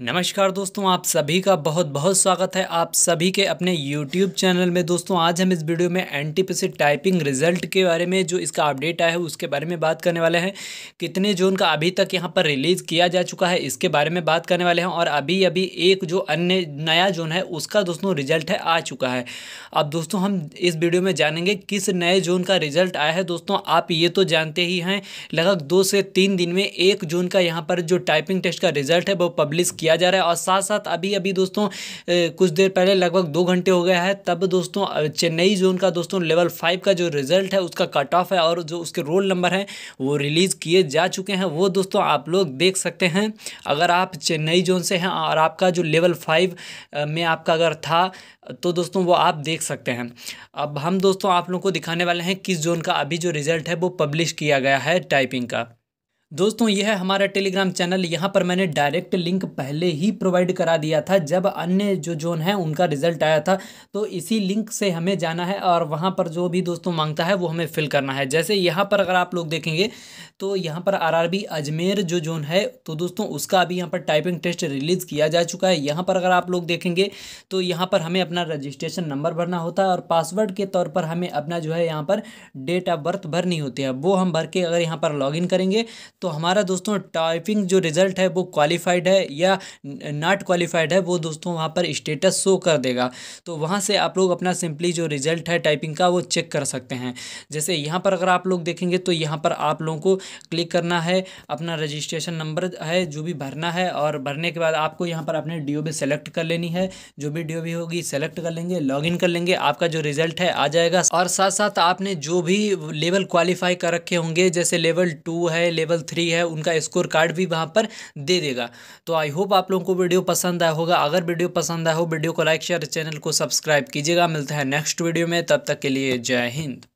नमस्कार दोस्तों, आप सभी का बहुत बहुत स्वागत है आप सभी के अपने YouTube चैनल में। दोस्तों, आज हम इस वीडियो में एन टाइपिंग रिज़ल्ट के बारे में, जो इसका अपडेट आया है, उसके बारे में बात करने वाले हैं। कितने जोन का अभी तक यहाँ पर रिलीज़ किया जा चुका है, इसके बारे में बात करने वाले हैं। और अभी अभी एक जो अन्य नया जोन है, उसका दोस्तों रिज़ल्ट है, आ चुका है। अब दोस्तों, हम इस वीडियो में जानेंगे किस नए जोन का रिज़ल्ट आया है। दोस्तों, आप ये तो जानते ही हैं, लगभग दो से तीन दिन में एक जोन का यहाँ पर जो टाइपिंग टेस्ट का रिज़ल्ट है, वो पब्लिश किया जा रहा है। और साथ साथ अभी अभी दोस्तों कुछ देर पहले लगभग दो घंटे हो गया है, तब दोस्तों चेन्नई जोन का दोस्तों, लेवल फाइव का जो रिज़ल्ट है, उसका कट ऑफ़ है और जो उसके रोल नंबर हैं, वो रिलीज़ किए जा चुके हैं। वो दोस्तों, आप लोग देख सकते हैं। अगर आप चेन्नई जोन से हैं और आपका जो लेवल फाइव में आपका अगर था तो दोस्तों, वो आप देख सकते हैं। अब हम दोस्तों, आप लोगों को दिखाने वाले हैं किस जोन का अभी जो रिज़ल्ट है, वो पब्लिश किया गया है टाइपिंग का। दोस्तों, यह है हमारा टेलीग्राम चैनल यहाँ पर मैंने डायरेक्ट लिंक पहले ही प्रोवाइड करा दिया था। जब अन्य जो जोन है, उनका रिज़ल्ट आया था तो इसी लिंक से हमें जाना है और वहाँ पर जो भी दोस्तों माँगता है, वो हमें फिल करना है। जैसे यहाँ पर अगर आप लोग देखेंगे तो यहाँ पर आरआरबी अजमेर जो जोन है तो दोस्तों, उसका अभी यहाँ पर टाइपिंग टेस्ट रिलीज़ किया जा चुका है। यहाँ पर अगर आप लोग देखेंगे तो यहाँ पर हमें अपना रजिस्ट्रेशन नंबर भरना होता है और पासवर्ड के तौर पर हमें अपना जो है, यहाँ पर डेट ऑफ़ बर्थ भरनी होती है। वो हम भर के अगर यहाँ पर लॉगिन करेंगे तो हमारा दोस्तों टाइपिंग जो रिज़ल्ट है वो क्वालिफाइड है या नॉट क्वालिफाइड है, वो दोस्तों वहाँ पर स्टेटस शो कर देगा। तो वहाँ से आप लोग अपना सिंपली जो रिज़ल्ट है टाइपिंग का वो चेक कर सकते हैं। जैसे यहाँ पर अगर आप लोग देखेंगे तो यहाँ पर आप लोगों को क्लिक करना है, अपना रजिस्ट्रेशन नंबर है जो भी भरना है और भरने के बाद आपको यहाँ पर अपने डी भी सेलेक्ट कर लेनी है। जो भी डी ओ होगी सेलेक्ट कर लेंगे लॉगिन कर लेंगे, आपका जो रिज़ल्ट है आ जाएगा। और साथ साथ आपने जो भी लेवल क्वालिफाई कर रखे होंगे, जैसे लेवल टू है लेवल थ्री है, उनका स्कोर कार्ड भी वहाँ पर दे देगा। तो आई होप आप लोगों को वीडियो पसंद आया होगा। अगर वीडियो पसंद आया हो वीडियो को लाइक शेयर चैनल को सब्सक्राइब कीजिएगा। मिलता है नेक्स्ट वीडियो में, तब तक के लिए जय हिंद।